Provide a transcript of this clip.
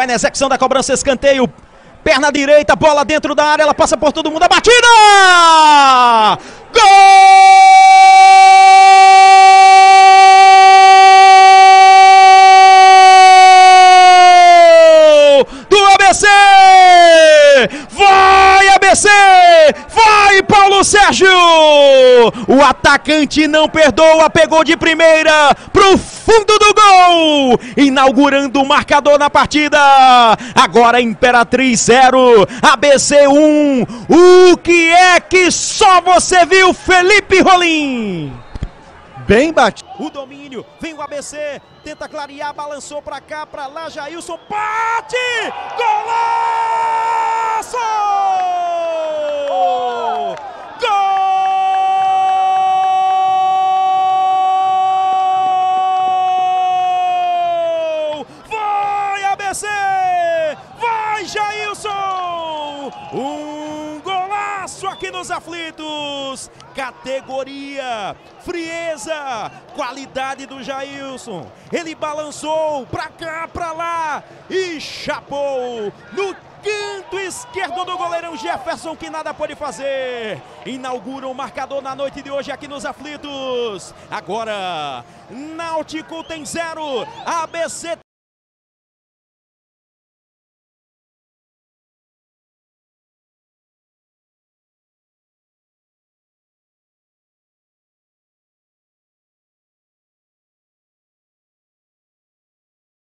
Vai na execução da cobrança, escanteio. Perna direita, bola dentro da área, ela passa por todo mundo, a batida! Vai Paulo Sérgio! O atacante não perdoa, pegou de primeira pro fundo do gol! Inaugurando o marcador na partida. Agora Imperatriz 0, ABC 1. O que é que só você viu, Felipe Rolim? Bem batido. O domínio, vem o ABC, tenta clarear, balançou pra cá, pra lá, Jailson, bate! Golaço! Gol! Vai, ABC! Vai, Jailson! Um golaço aqui nos aflitos! Categoria, frieza, qualidade do Jailson. Ele balançou pra cá, pra lá e chapou no canto esquerdo do goleirão Jefferson, que nada pode fazer. Inaugura o marcador na noite de hoje aqui nos aflitos. Agora, Náutico tem zero, ABC